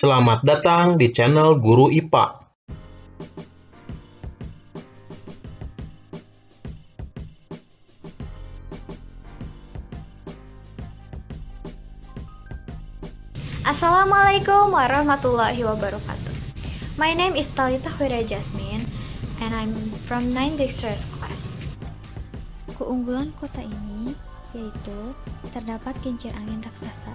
Selamat datang di channel Guru IPA. Assalamualaikum warahmatullahi wabarakatuh. My name is Talita Wira Jasmine and I'm from 9 Dexterous class. Keunggulan kota ini yaitu terdapat kincir angin raksasa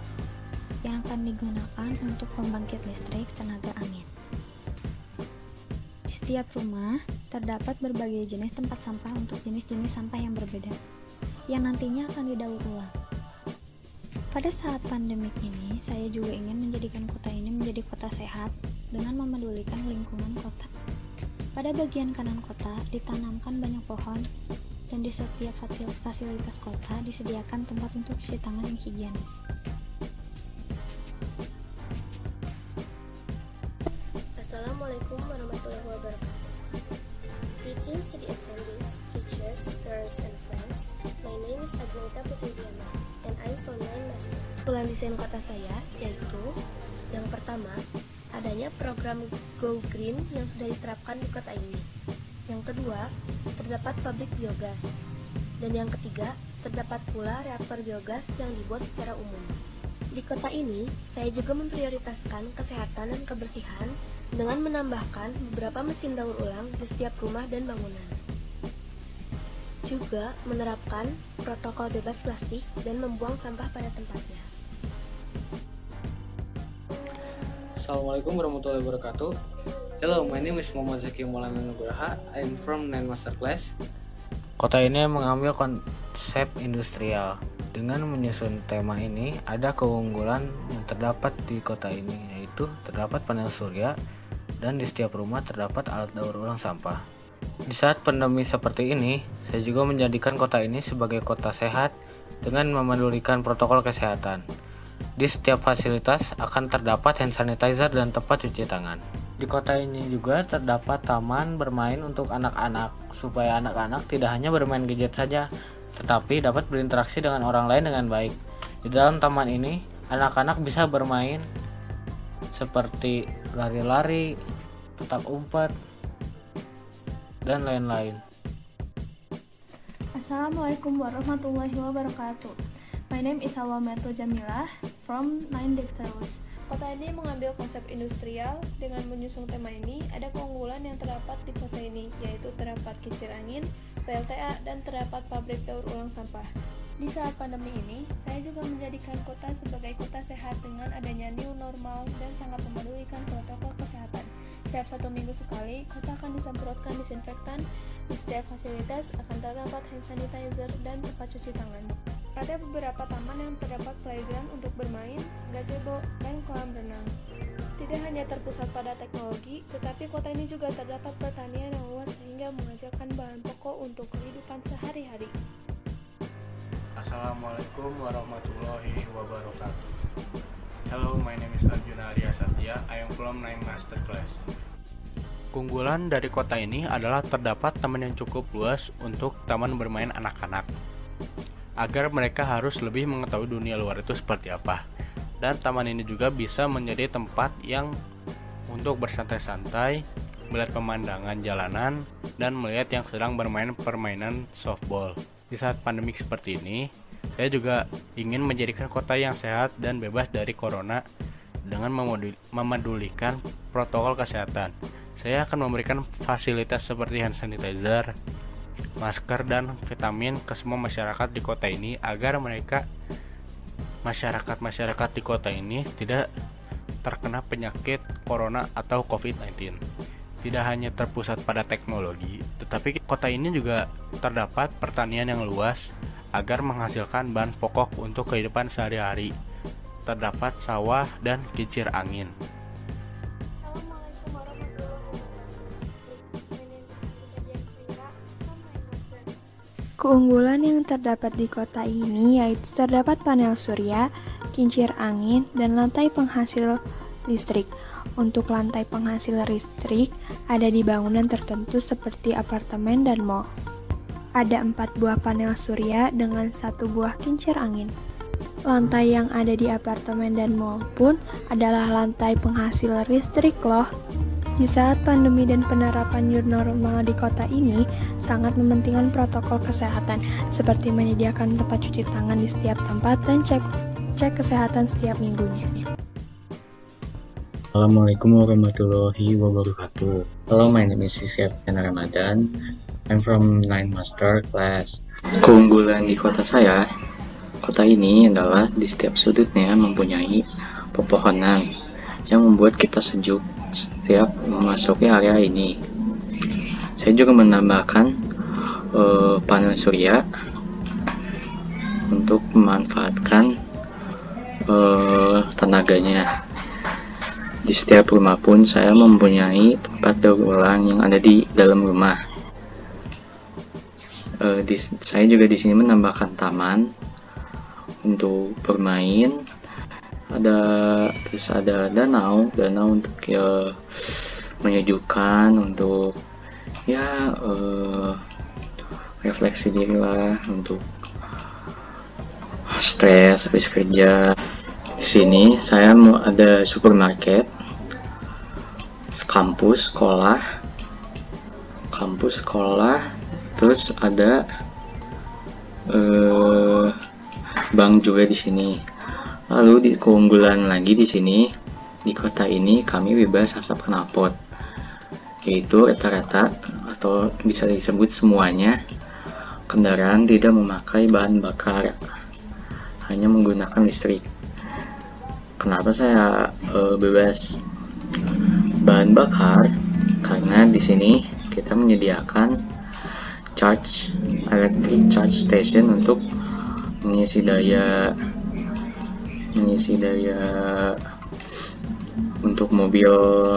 yang akan digunakan untuk pembangkit listrik tenaga angin. Di setiap rumah terdapat berbagai jenis tempat sampah untuk jenis-jenis sampah yang berbeda, yang nantinya akan didaur ulang. Pada saat pandemik ini, saya juga ingin menjadikan kota ini menjadi kota sehat dengan memedulikan lingkungan kota. Pada bagian kanan kota ditanamkan banyak pohon dan di setiap fasilitas kota disediakan tempat untuk cuci tangan yang higienis. Greetings to the attendees, teachers, parents, and friends. My name is Agneta Putri Diana, and I'm from Nine Master. Ulang desain kota saya yaitu yang pertama, adanya program Go Green yang sudah diterapkan di kota ini. Yang kedua, terdapat pabrik biogas. Dan yang ketiga, terdapat pula reaktor biogas yang dibuat secara umum. Di kota ini, saya juga memprioritaskan kesehatan dan kebersihan dengan menambahkan beberapa mesin daur ulang di setiap rumah dan bangunan. Juga menerapkan protokol bebas plastik dan membuang sampah pada tempatnya. Assalamualaikum warahmatullahi wabarakatuh. Hello, my name is Muhammad Zaki Maulana Nugraha. I'm from Nine Master Class. Kota ini mengambil konsep industrial. Dengan menyusun tema ini, ada keunggulan yang terdapat di kota ini, yaitu terdapat panel surya dan di setiap rumah terdapat alat daur ulang sampah. Di saat pandemi seperti ini, saya juga menjadikan kota ini sebagai kota sehat dengan memedulikan protokol kesehatan. Di setiap fasilitas akan terdapat hand sanitizer dan tempat cuci tangan. Di kota ini juga terdapat taman bermain untuk anak-anak, supaya anak-anak tidak hanya bermain gadget saja, tetapi dapat berinteraksi dengan orang lain dengan baik. Di dalam taman ini, anak-anak bisa bermain seperti lari-lari, petak umpet, dan lain-lain. Assalamualaikum warahmatullahi wabarakatuh. My name is Awameto Jamilah from Nine Dexterous. Kota ini mengambil konsep industrial dengan menyusung tema ini ada keunggulan yang terdapat di kota ini yaitu terdapat kincir angin, PLTA, dan terdapat pabrik daur ulang sampah. Di saat pandemi ini, saya juga menjadikan kota sebagai kota sehat dengan adanya new normal dan sangat memedulikan protokol kesehatan. Setiap satu minggu sekali, kota akan disemprotkan disinfektan, di setiap fasilitas akan terdapat hand sanitizer dan tempat cuci tangan. Ada beberapa taman yang terdapat playground untuk bermain, gazebo, dan kolam renang. Tidak hanya terpusat pada teknologi, tetapi kota ini juga terdapat pertanian yang luas sehingga menghasilkan bahan Assalamualaikum warahmatullahi wabarakatuh. Hello, my name is Arjuna Arya Satya. I am from Nine Master Class. Keunggulan dari kota ini adalah terdapat taman yang cukup luas untuk taman bermain anak-anak. Agar mereka harus lebih mengetahui dunia luar itu seperti apa. Dan taman ini juga bisa menjadi tempat yang untuk bersantai-santai, melihat pemandangan jalanan, dan melihat yang sedang bermain permainan softball. Di saat pandemik seperti ini, saya juga ingin menjadikan kota yang sehat dan bebas dari corona dengan memedulikan protokol kesehatan. Saya akan memberikan fasilitas seperti hand sanitizer, masker, dan vitamin ke semua masyarakat di kota ini agar mereka masyarakat-masyarakat di kota ini tidak terkena penyakit corona atau COVID-19 tidak hanya terpusat pada teknologi, tetapi kota ini juga terdapat pertanian yang luas agar menghasilkan bahan pokok untuk kehidupan sehari-hari. Terdapat sawah dan kincir angin. Keunggulan yang terdapat di kota ini yaitu terdapat panel surya, kincir angin, dan lantai penghasil listrik. Untuk lantai penghasil listrik ada di bangunan tertentu seperti apartemen dan mall. Ada empat buah panel surya dengan satu buah kincir angin. lantai yang ada di apartemen dan mall pun adalah lantai penghasil listrik loh. Di saat pandemi dan penerapan new normal di kota ini sangat mementingkan protokol kesehatan seperti menyediakan tempat cuci tangan di setiap tempat dan cek cek kesehatan setiap minggunya. Assalamualaikum warahmatullahi wabarakatuh. Hello, my name is Sisyap Ramadan. I'm from Nine Master Class. Keunggulan di kota saya, kota ini adalah di setiap sudutnya mempunyai pepohonan yang membuat kita sejuk setiap memasuki area ini. Saya juga menambahkan uh, panel surya untuk memanfaatkan uh, tenaganya. Di setiap rumah pun saya mempunyai tempat daur ulang yang ada di dalam rumah. Uh, di, saya juga di sini menambahkan taman untuk bermain. Ada terus ada danau danau untuk ya menyejukkan untuk ya uh, refleksi diri lah untuk stres habis kerja. Di sini saya mau ada supermarket kampus sekolah kampus sekolah terus ada uh, bank juga di sini. Lalu di keunggulan lagi di sini di kota ini kami bebas asap knalpot yaitu rata-rata atau bisa disebut semuanya kendaraan tidak memakai bahan bakar hanya menggunakan listrik. Kenapa saya e, bebas bahan bakar? Karena di sini kita menyediakan charge electric charge station untuk mengisi daya mengisi daya untuk mobil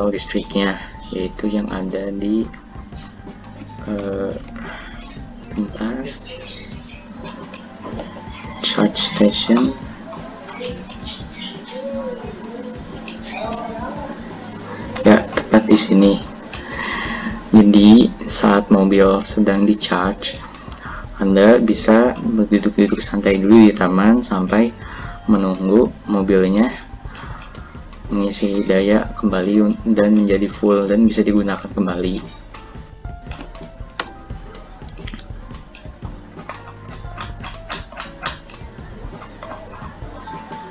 listriknya yaitu yang ada di uh, bentar. Charge station. Ya tepat di sini jadi saat mobil sedang di charge anda bisa berduduk-duduk santai dulu di taman sampai menunggu mobilnya mengisi daya kembali dan menjadi full dan bisa digunakan kembali.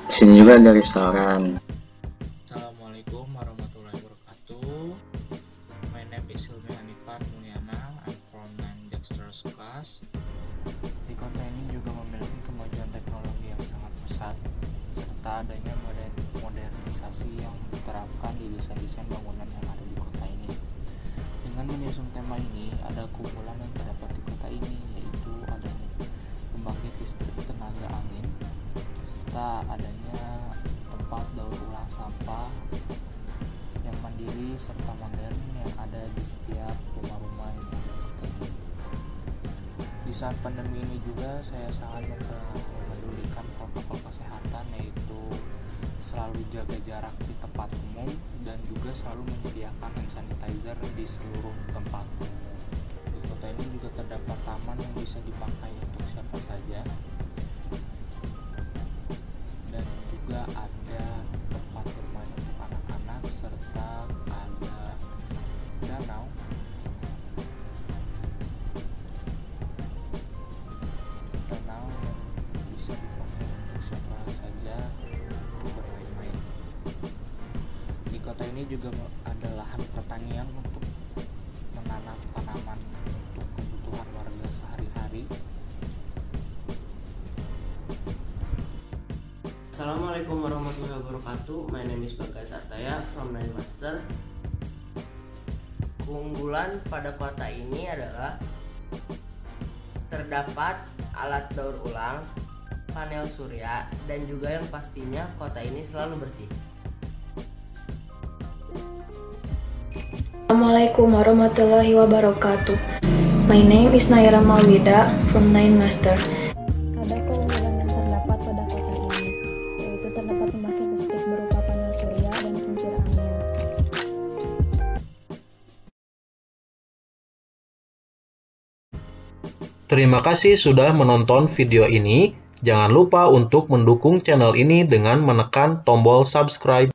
Sini juga ada restoran serta adanya modern modernisasi yang diterapkan di desain-desain bangunan yang ada di kota ini. Dengan menyusun tema ini, ada keunggulan yang terdapat di kota ini yaitu adanya pembangkit listrik tenaga angin serta adanya tempat daur ulang sampah yang mandiri serta modern yang ada di setiap rumah-rumah yang ada di kota ini. Di saat pandemi ini juga saya sangat memedulikan selalu jaga jarak di tempat umum dan juga selalu menyediakan hand sanitizer di seluruh tempat. Di kota ini juga terdapat taman yang bisa dipakai untuk siapa saja dan juga ada ini juga ada lahan pertanian untuk menanam tanaman untuk kebutuhan warga sehari-hari. Assalamualaikum warahmatullahi wabarakatuh. My name is Bagas Ataya from Nine Master. Keunggulan pada kota ini adalah terdapat alat daur ulang, panel surya, dan juga yang pastinya kota ini selalu bersih. Assalamualaikum warahmatullahi wabarakatuh. My name is Naira Mawida from Nine Master. Ada keunggulan yang terdapat pada kota ini, yaitu terdapat pembangkit listrik berupa panel surya dan kincir angin. Terima kasih sudah menonton video ini. Jangan lupa untuk mendukung channel ini dengan menekan tombol subscribe.